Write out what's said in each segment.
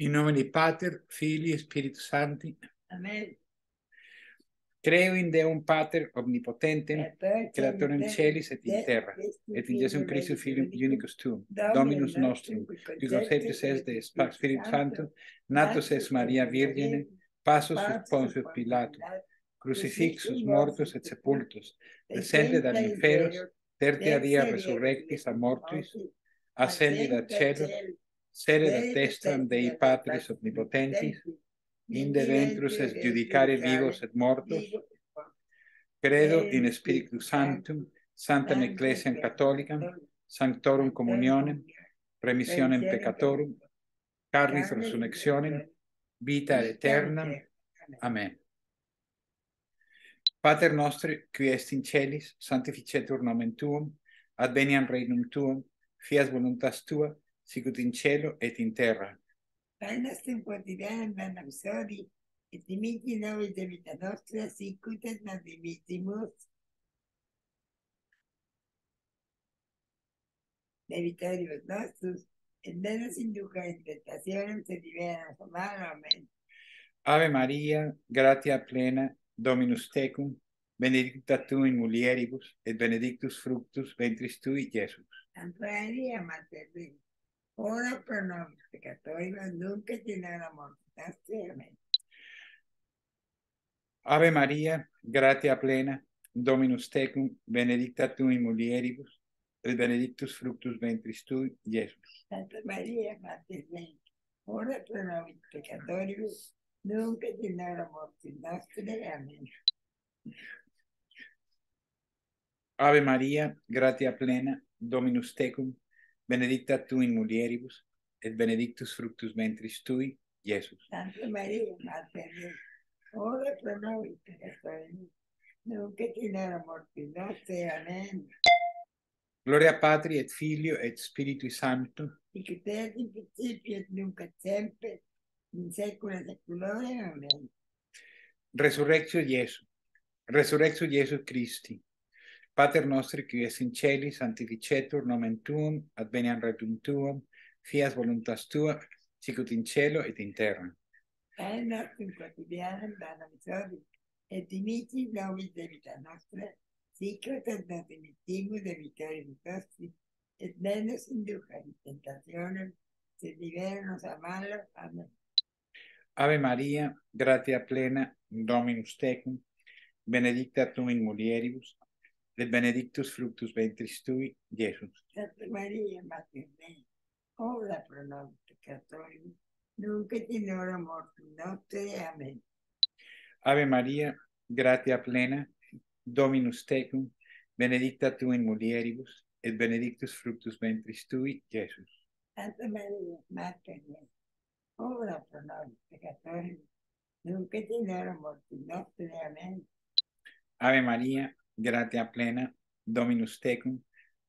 In nome di Pater, Figli e Spirito Santi, Amen. creo in Deum Pater omnipotente, Creator creator in celis et in terra, et in Jesum Christum Filium unicus tuum, Dominus nostrum, qui conceptus est de Spiritus Spiritus Sancto, natus est Maria Virgine, passus ut Pontius Pilatus, crucifixus mortus et sepultus, descende descende ad inferos, tertia dia resurrectis a mortuis, ascendi ad cielo, sere da testam Dei Patris Omnipotentis, inde ventrus est judicare vivos et mortos, credo in Spiritu Sanctum, Santam Ecclesiam Catholicam, Sanctorum Communionem, remissionem peccatorum, carnis resurrectionem, vita aeternam. Amen. Pater nostri, qui est in celis, sanctificetur nomen tuum, adveniam regnum tuum, fias voluntas tua, sicut in cielo et in terra. Dai nostrum quotidianum danam sodi, et dimiti nobis debita nostra, sicut et nos dimitimus debitoribus nostros, et ne nos induca in tentationem, sed libera nos malo. Amen. Ave Maria, gratia plena, Dominus tecum, benedicta tu in mulieribus, et benedictus fructus ventris tui, Iesus. Santa Maria, Mater Dei, ora pro nobis peccatoribus, nunc et in hora mortis nostre. Amen. Ave Maria, gratia plena, Dominus tecum, benedicta tu in mulieribus, et benedictus fructus ventris tui, Iesus. Santa Maria, Mater Dei, ora pro nobis peccatoribus, nunc et in hora mortis nostre. Amen. Ave Maria, gratia plena, Dominus tecum, benedicta tu in mulieribus, et benedictus fructus ventris tui, Iesus. Santa Maria, Mater Dei, ora pro nobis peccatoribus, nunc et in hora mortis nostre. Amen. Gloria Patri et Filio et Spiritui Sancto, Sic ut erat in principio et nunc et semper, in saecula saeculorum. Amen. Resurrectio Iesu, Resurrectio Iesu Christi. Pater nostri qui es in celi, sanctificetur nomen tuum, adveniam regnum tuum, fias voluntas tua, sicut in cielo et in terra. Dana nostrum quotidianum dana misori, et dimiti nobis debita nostra, sicut et nos dimittimus debitoribus nostri, et ne nos induca in tentationem, sed libera nos a malo. Amen. Ave Maria, gratia plena, Dominus tecum, benedicta tu in mulieribus, et benedictus fructus ventris tui, Iesus. Santa Maria, Mater Dei, ora pro nobis peccatoribus, nunc et in hora mortis nostre. Amen. Ave Maria, gratia plena, Dominus tecum, benedicta tu in mulieribus, et benedictus fructus ventris tui, Iesus. Santa Maria, Mater Dei, ora pro nobis peccatoribus, nunc et in hora mortis nostre. Amen. Ave Maria, gratia plena, Dominus tecum,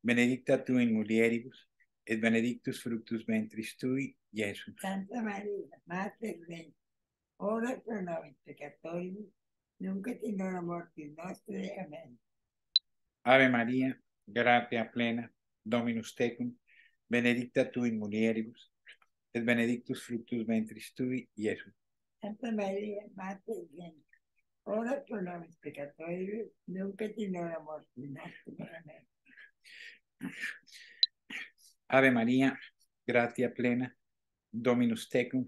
benedicta tu in mulieribus, et benedictus fructus ventris tui, Iesus. Santa Maria, Mater Dei, ora pro nobis peccatoribus, nunc et in hora mortis nostre. Amen. Ave Maria, gratia plena, Dominus tecum, benedicta tu in mulieribus, et benedictus fructus ventris tui, Iesus. Santa Maria, Mater Dei, ora pro nobis peccatoribus, nunc et in hora mortis nostre. Amen. Ave Maria, gratia plena, Dominus tecum,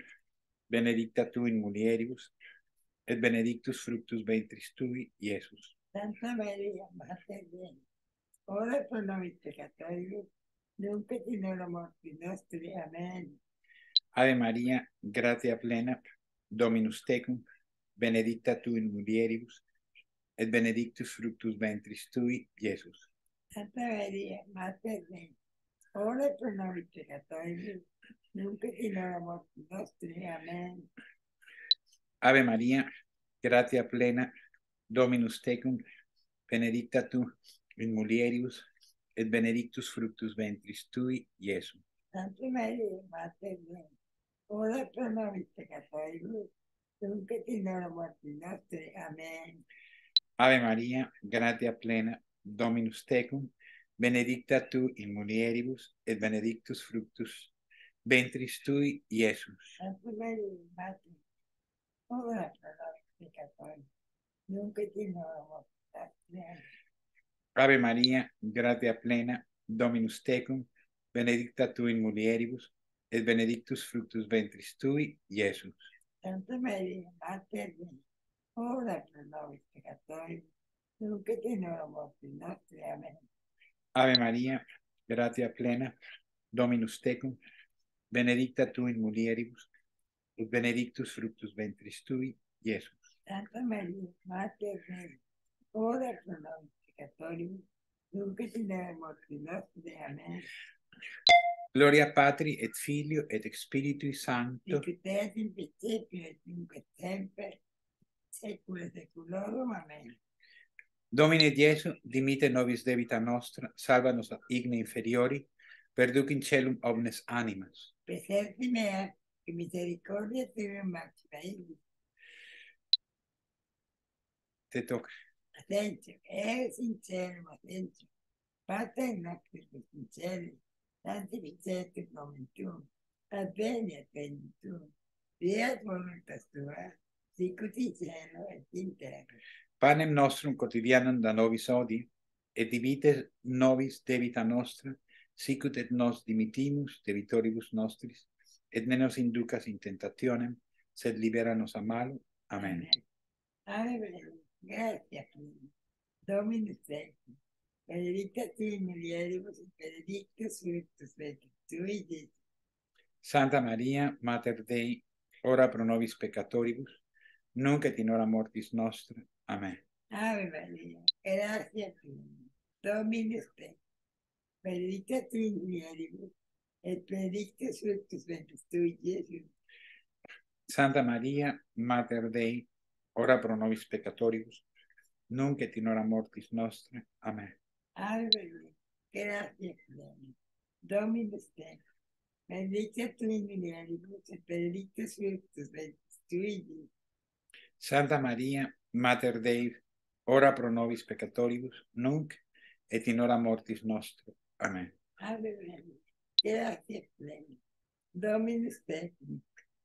benedicta tu in mulieribus, et benedictus fructus ventris tui, Iesus. Santa Maria, Mater Dei, ora pro nobis peccatoribus, nunc et in hora mortis nostre. Amen. Ave Maria, gratia plena, Dominus tecum, benedicta tu in mulieribus, et benedictus fructus ventris tui, Iesus. Santa Maria, Mater Dei, ora pro nobis peccatoribus, nunc in hora mortis nostre. Amen. Ave Maria, gratia plena, Dominus tecum, benedicta tu in mulieribus, et benedictus fructus ventris tui, Iesus. Santa Maria, Mater Dei, ora pro nobis peccatoribus, nostre. Amen. Ave Maria, gratia plena, Dominus tecum, benedicta tu in mulieribus, et benedictus fructus ventris tui, Iesus. Santa Maria, Mater, ora pro nobis peccatori, nunc et in hora mortis nostre. Amen. Ave Maria, gratia plena, Dominus tecum, benedicta tu in mulieribus, et benedictus fructus ventris tui, Iesus. Santa Maria, Mater Dei, ora pro nobis peccatori, nunc et in hora mortis nostre. Amen. Ave Maria, gratia plena, Dominus tecum, benedicta tu in mulieribus, et benedictus fructus ventris tui, Iesus. Santa Maria, Mater Dei, ora pro nobis peccatori, nunc et in hora mortis nostre. Amen. Gloria Patri et Filio et Spiritui Sancto. Et in principio et nunc et semper, secula seculorum. Amen. Domine Jesu, dimite nobis debita nostra, salva nos igne inferiori, perduc in celum omnes animas. Preserti mea, e misericordia tui maxima illi. Te tocca. Attenzio, ex in celum, attenzio. Pater nostri sinceri, 37 como tú, apenas como tú, diez como el pastor, e interno. Panem nostrum quotidianum da nobis odi, et dimites nobis debita nostra, sicut et nos dimitimus debitoribus nostris, et ne nos inducas in tentationem, sed liberanos a malo. Amén. Amén. Gracias, Dominus benedicta. Santa Maria, Mater Dei, ora pro nobis peccatoribus, nunc et in hora mortis nostra. Amen. Ave Maria, gratia plena, Dominus tecum, benedicta tu in mulieribus et benedictus fructus ventris tui, Iesus. Santa Maria, Mater Dei, ora pro nobis peccatoribus, nunc et in hora mortis nostra. Amen. Maria, gratia plena, Dominus benedicta tu in mulieribus et benedictus fructus ventris tui, Iesus. Santa Maria, Mater Dei, ora pro nobis peccatoribus, nunc et in hora mortis nostra. Amen. Ave Maria, gratia plena, Dominus tecum,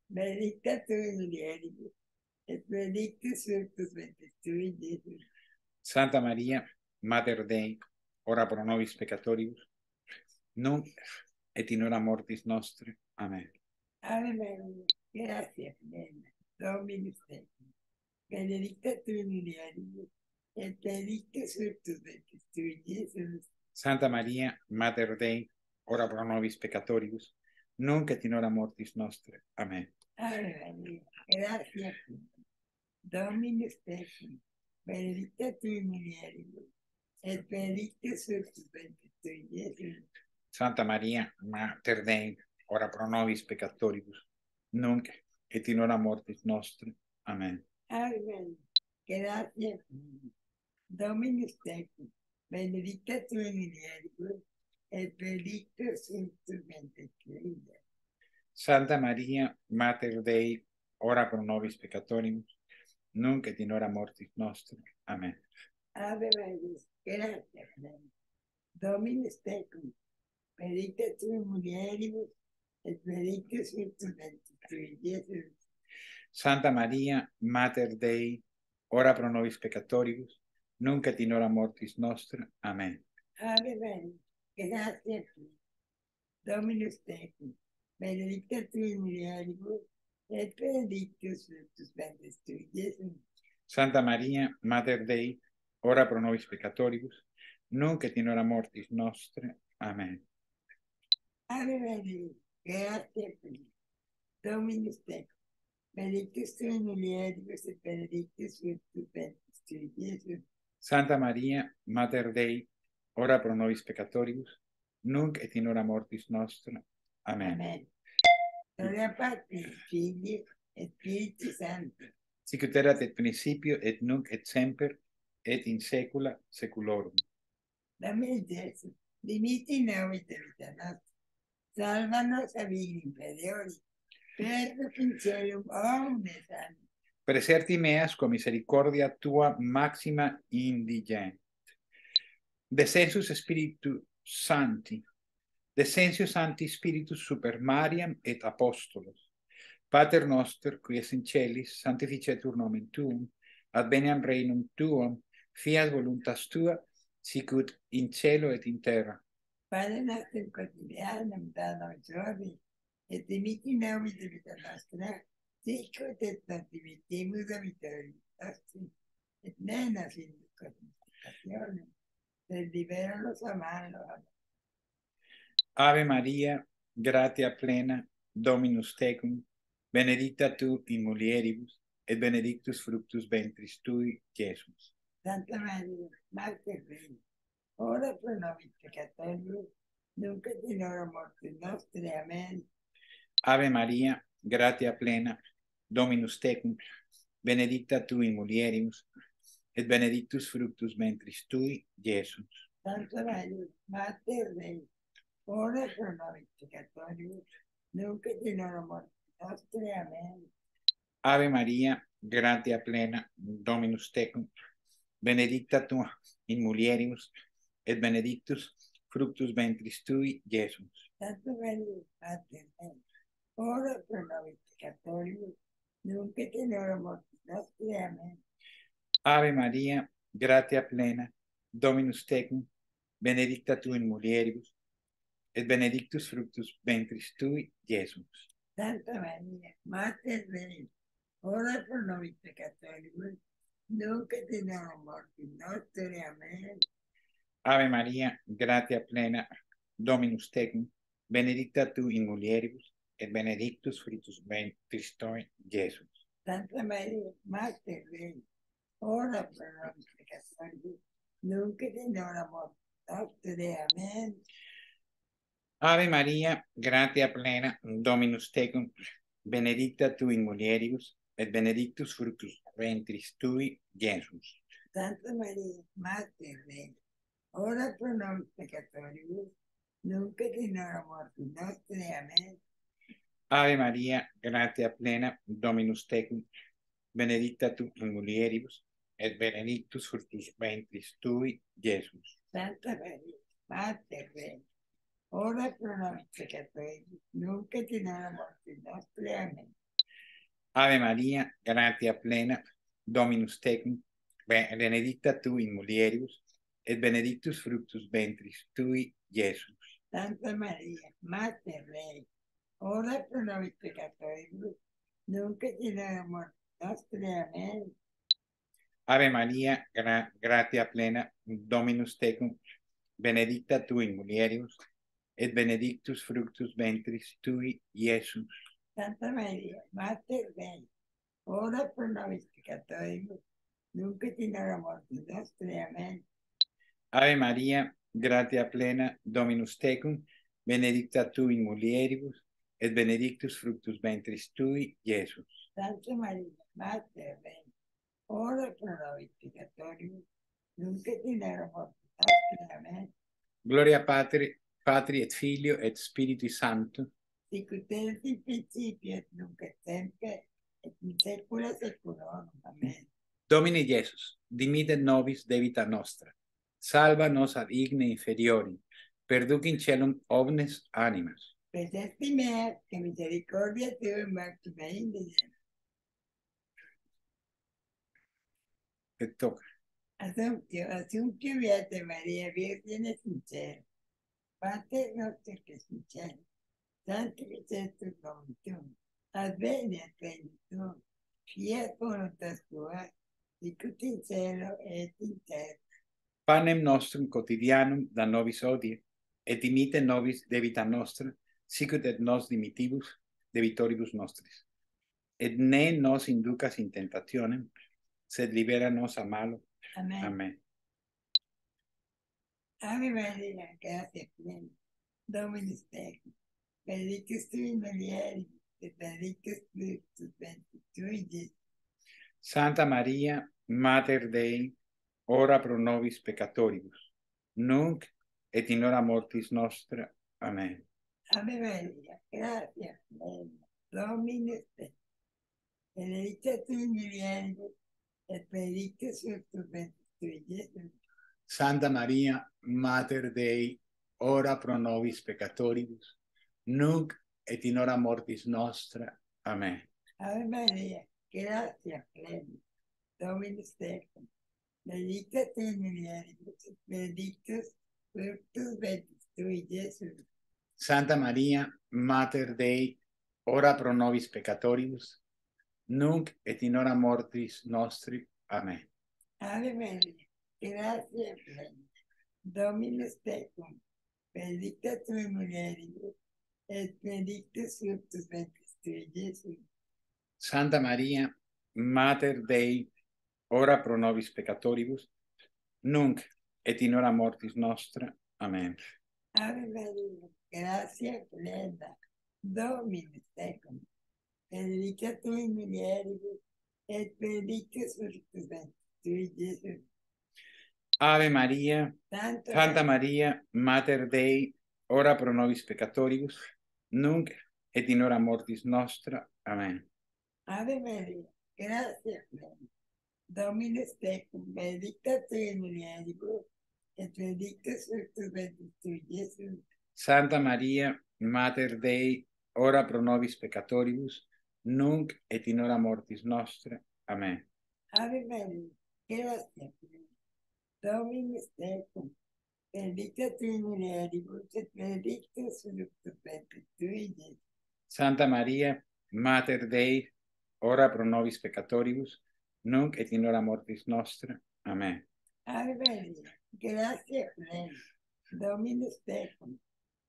benedicta tu in mulieribus, et benedictus fructus ventris tui. Santa Maria, Mater Dei, ora pro nobis peccatoribus, nunc et in hora mortis nostra. Amen. Ave Maria, gratia plena, Dominus tecum, benedicta tu in et benedictus fructus ventris tui, Iesus. Santa Maria, Mater Dei, ora pro nobis peccatoribus, nunc et in hora mortis. Ave Maria, gratia plena, Dominus tecum, benedicta tu in Santa Maria, Mater Dei, ora pro nobis peccatoribus, nunc et in hora mortis nostra. Amen. Gratia plena, Dominus tecum, benedicta tu in mulieribus, et benedictus tui, Iesus. Santa Maria, Mater Dei, ora pro nobis peccatoribus, nunc et in hora mortis nostra. Amen. Ave Maria, plena, Dominus tecum, benedicta tu mulieribus, et tui, Iesus. Santa Maria, Mater Dei, ora pro nobis peccatoribus, nunc et in hora mortis nostra. Amen. Ave Maria, gratia plena, Dominus tecum, benedicta tu in mulieribus, et benedictus fructus ventris tui, Iesus. Santa Maria, Mater Dei, ora pro nobis peccatoribus, nunc et in hora mortis nostra. Amen. Ave Maria, gratia plena, Dominus tecum, benedictus tu in mulieribus, et benedictus fructus ventris tui, Iesus. Santa Maria, Mater Dei, ora pro nobis peccatoribus, nunc et in hora mortis nostra. Amen. Amen. Gloria Patri, Filii, et Spiritus Sancto, Sic ut erat et principio et nunc et semper et in saecula saeculorum. Lamentis, dimiti novit vita nostra, salva nos a vini periori, perdo sincerum omnes anni. Preserti meas con misericordia tua maxima indigent. Descensus Spiritu Sancti, descensus Sancti Spiritus super Mariam et Apostolos, Pater noster, qui es in celis, sanctificetur nomen tuum, adveniam regnum tuum, fiat voluntas tua, sicut in cielo et in terra. Pane nostrum quotidianum da nobis hodie, et dimitti nobis debita nostra, sicut et nos dimittimus debitoribus nostri, et ne inducas in tentationem, sed libera nos a malo. Ave Maria, gratia plena, Dominus tecum, benedicta tu in mulieribus, et benedictus fructus ventris tui, Iesus. Santa Maria, Mater Dei, ora nobis peccatoribus, nunc et in hora mortis nostre. Amen. Ave Maria, gratia plena, Dominus tecum, benedicta tu in mulieribus, et benedictus fructus ventris tui, Iesus. Santa Maria, Mater Dei, ora pro nobis peccatoribus, nunc et in hora mortis nostre. Amen. Ave Maria, gratia plena, Dominus tecum, benedicta tu in mulieribus, et benedictus fructus ventris tui, Iesus. Santa Maria, Mater Dei, ora pro nobis peccatoribus, nunc et in hora mortis nostre. Amen. Ave Maria, gratia plena, Dominus tecum, benedicta tu in mulieribus, et benedictus fructus ventris tui, Iesus. Santa Maria, Mater Dei, ora pro nobis peccatoribus, nunc et in hora mortis nostre. Amen. Ave Maria, gratia plena, Dominus tecum, benedicta tu in mulieribus, et benedictus fructus ventris tui, Iesus. Santa Maria, Mater Dei, ora pro nobis peccatoribus, nunc et in hora mortis. Amen. Ave Maria, gratia plena, Dominus tecum, benedicta tu in mulieribus, et benedictus fructus ventris tui, Iesus. Santa Maria, Mater Dei, ora pro nobis peccatoribus, nunc et in hora mortis nostre. Amen. Ave Maria, gratia plena, Dominus tecum, benedicta tu in mulieribus, et benedictus fructus ventris tui, Iesus. Santa Maria, Mater Dei, ora pro nobis peccatoribus, nunc et in hora mortis nostre. Amen. Ave Maria, gratia plena, Dominus tecum, be- benedicta tu in mulieribus, et benedictus fructus ventris tui, Iesus. Santa Maria, Mater Dei, ora pro nobis peccatoribus, nunc et in hora nostre. Amen. Ave Maria, gra- gratia plena, Dominus tecum, benedicta tu in mulieribus, et benedictus fructus ventris tui, Iesus. Santa Maria, Mater Dei, ora pro nobis peccatoribus, nunc et in hora mortis nostre. Amen. Ave Maria, gratia plena, Dominus tecum, benedicta tu in mulieribus, et benedictus fructus ventris tui, Iesus. Santa Maria, Mater Dei, ora pro nobis peccatoribus, nunc et in hora mortis nostre. Amen. Gloria Patri, Patri et Filio et Spiritui Sancto, Sicut erat in principio et nunc et semper et in saecula saeculorum. Amen. Domine Iesus, dimitte nobis debita nostra, salva nos ad igne inferiori, perduc in celum omnes animas. Presesti mea, que misericordia tua maxima indigena. Et toca. Assumptio, Assumptio Beata Maria, Virgine sincera. Pater nostro que es in cielo, sanctificetur nomen tuum, adveniat regnum tuum, fiat voluntas tua, cielo et in terra. Panem nostrum quotidianum da nobis hodie, et dimitte nobis debita nostra, sicut et nos dimittibus debitoribus nostris. Et ne nos inducas in tentationem, sed libera nos a malo. Amen. Amen. Ave Maria, gratia plena, Dominus tecum, benedictus tu in mulieribus, et benedictus fructus ventris tui, Iesus. Santa Maria, Mater Dei, ora pro nobis peccatoribus, nunc et in hora mortis nostra. Amen. Ave plena, Dominus tecum, benedicta tu in mulieribus, et ventris tui, Iesus. Santa Maria, Mater Dei, ora pro nobis peccatoribus, nunc et in hora mortis nostra. Amen. Ave Maria, gratia plena, Dominus tecum, benedicta tu mulieribus, benedictus fructus ventris tui, Iesus. Santa Maria, Mater Dei, ora pro nobis peccatoribus, nunc et in hora mortis nostri. Amen. Ave Maria, gratia plena, Dominus tecum, benedicta tu mulieribus, et benedictus fructus ventris tui, Iesus. Santa Maria, Mater Dei, ora pro nobis peccatoribus, nunc et in hora mortis nostra. Amen. Ave Maria, gratia plena, Dominus tecum, benedicta tu in mulieribus, et benedictus fructus ventris tui, Iesus. Ave Maria, Santo Santa Maria, Mater Dei, ora pro nobis peccatoribus, nunc et in hora mortis nostra. Amen. Ave Maria, gratia plena, Dominus tecum, benedicta tu in mulieribus, et benedictus fructus ventris tui, Iesus. Santa Maria, Mater Dei, ora pro nobis peccatoribus, nunc et in hora mortis nostra. Amen. Ave Maria, gratia plena, Dominus tecum, Santa Maria, Mater Dei, ora pro nobis peccatoribus, nunc et in hora mortis nostra. Amen. Ave Maria, gratia plena, Dominus tecum,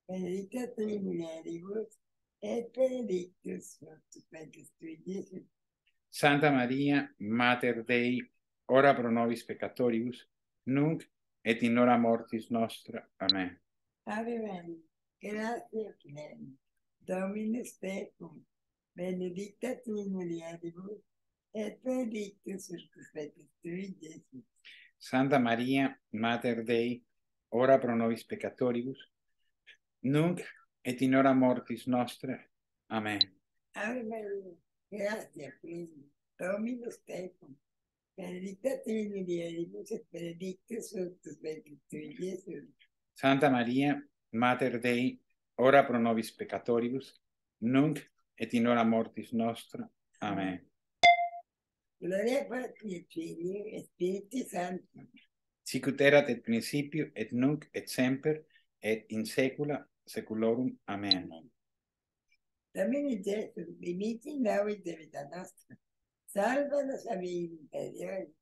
benedicta tu in mulieribus, et benedictus fructus ventris tui, Iesus. Santa Maria, Mater Dei, ora pro nobis peccatoribus, nunc et in hora mortis nostra. Amen. Ave Maria, gratia plena, Dominus tecum, benedicta tu in mulieribus, et benedictus fructus ventris tui, Iesus. Santa Maria, Mater Dei, ora pro nobis peccatoribus, nunc et in hora mortis nostra. Amen. Ave Maria, gratia plena, Dominus tecum, benedicta tu in mulieribus, et benedictus fructus ventris tui, Iesus. Santa Maria, Mater Dei, ora pro nobis peccatoribus, nunc et in hora mortis nostra. Amen. Gloria Patri et Filio et Spiritus Sancto. Sic ut erat et principio et nunc et semper et in saecula saeculorum. Amen. Amen. Domine Gesum, dimiti in laudem nostra salvano nos per Dio,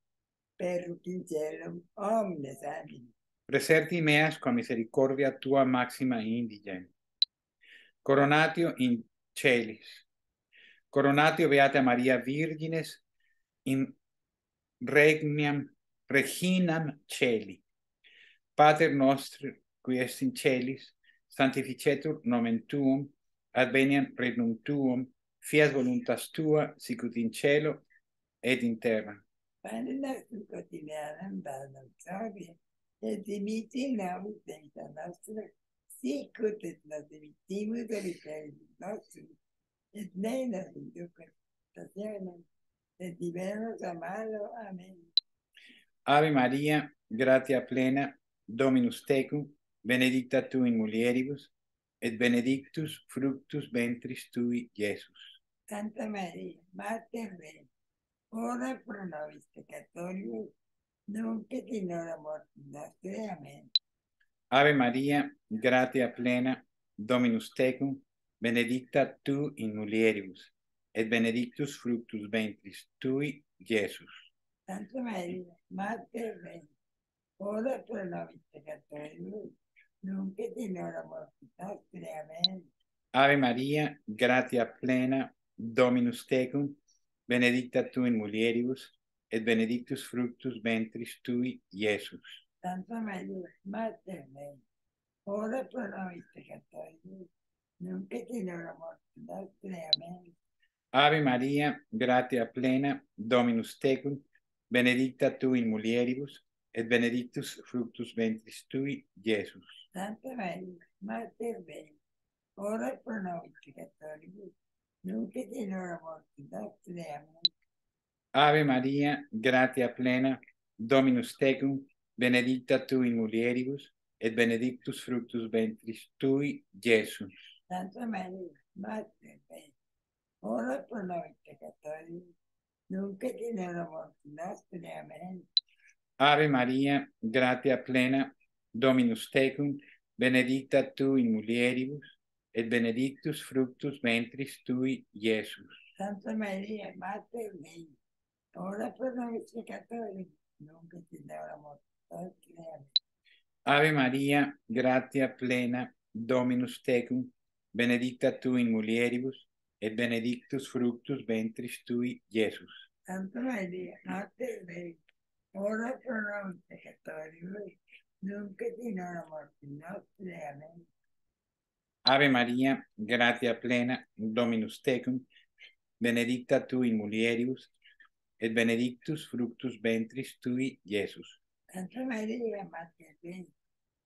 per Ruccincello, omnes Sabini. Preserti meas con misericordia tua maxima indige. Coronatio in celis. Coronatio beata Maria Virgines in regnam reginam celi. Pater nostri, qui est in celis, sanctificetur nomen tuum, adveniam regnum tuum, fiat voluntas tua, sicut in cielo et in terra. Quotidianum da nobis hodie, et dimiti de vita nostra, sicut et nos dimittimus debitoribus nostrum, et ne nos inducas in tentationem, et liberos a malo. Amen. Ave Maria, gratia plena, Dominus tecum, benedicta tu in mulieribus, et benedictus fructus ventris tui, Iesus. Santa Maria, Mater Dei, ora pro nobis peccatoribus, nunc et in hora mortis nostre. Amen. Ave Maria, gratia plena, Dominus tecum, benedicta tu in mulieribus, et benedictus fructus ventris tui, Iesus. Santa Maria, Mater Dei, ora pro nobis peccatoribus, nunc et in hora mortis nostre. Amen. Ave Maria, gratia plena, Dominus tecum, benedicta tu in mulieribus, et benedictus fructus ventris tui, Iesus. Santa Maria, Mater Dei, ora pro nobis peccatoribus, nunc et in hora mortis nostre. Amen. Ave Maria, gratia plena, Dominus tecum, benedicta tu in mulieribus, et benedictus fructus ventris tui, Iesus. Santa Maria, Mater Dei, ora pro nobis nunc et in hora mortis nostre. Amen. Ave Maria, gratia plena, Dominus tecum, benedicta tu in mulieribus, et benedictus fructus ventris tui, Iesus. Santa Maria, Madre Dei, ora pro nobis peccatori, nunc et in hora mortis nostre. Amen. Ave Maria, gratia plena, Dominus tecum, benedicta tu in mulieribus, et benedictus fructus ventris tui, Iesus. Santa Maria, Mater Dei, ora pro nobis peccatori, nunc et in hora mortis. Amen. Ave Maria, gratia plena, Dominus tecum, benedicta tu in mulieribus, et benedictus fructus ventris tui, Iesus. Santa Maria, Mater Dei, ora pro nobis peccatori, nunc et in hora mortis nostre. Amen. Ave Maria, gratia plena, Dominus tecum, benedicta tu in mulieribus, et benedictus fructus ventris tui, Iesus. Santa Maria, Mater Dei,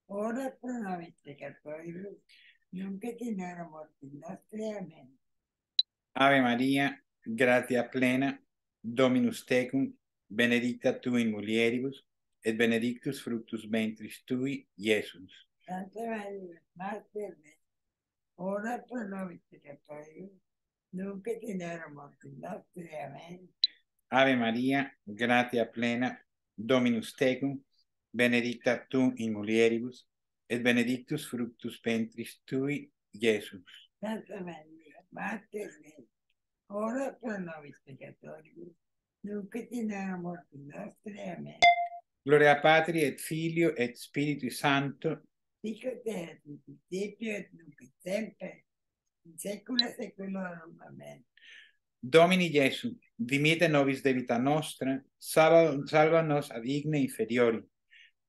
ora pro nobis peccatoribus, nunc et in hora mortis nostre. Amen. Ave Maria, gratia plena, Dominus tecum, benedicta tu in mulieribus, et benedictus fructus ventris tui, Iesus. Santa Maria, Mater Dei, Ave Maria, gratia plena, Dominus tecum, benedicta tu in mulieribus, et benedictus fructus ventris tui, Iesus. Santa Maria, Mater Dei, ora pro nobis peccatoribus, nunc et in hora mortis nostre. Amen. Gloria Patri et Filio et Spiritui Sancto, Ut erat in principio et nunc et semper, in saecula saeculorum. Amen. Domini Iesu, dimite nobis debita nostra, salva, salva nos ad igne inferiori,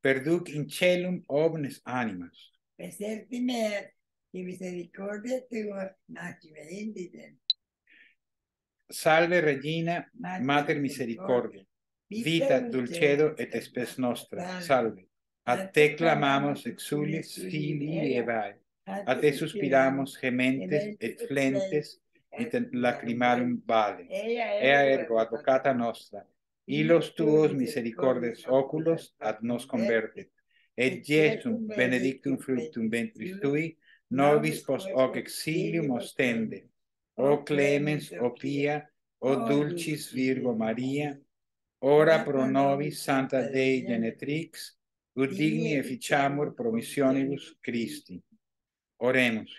perduc in celum omnes animas. Preserti me, que misericordia tua naci benedicem. Salve Regina, Mater Misericordia, vita, dulcedo et spes nostra, salve. A te clamamos exules filii Evae, a te suspiramos gementes et flentes, et lacrimarum vale. Ea ergo advocata nostra, hilos tuos misericordes oculos ad nos convertet, et Iesum benedictum fructum ventris tui, nobis post hoc exilium ostende. O clemens, o pia, o dulcis Virgo Maria, ora pro nobis Santa Dei Genetrix, ut digni efficiamur promissionibus Christi. Oremus.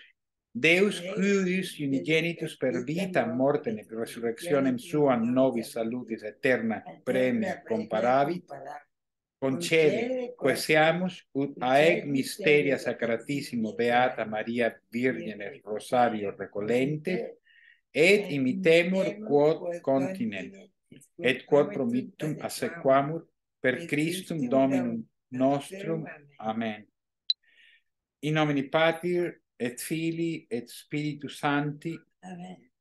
Deus cuius unigenitus per vita mortem et resurrectionem suam nobis salutis eterna premia comparavit, concede, quesiamus ut aec mysteria sacratissimo beata Maria Virgine Rosario recolente, et imitemur quod continent, et quod promittum assequamur per Christum Dominum nostrum. Amen. In nomine Patri et Filii et Spiritus Sancti. Amen.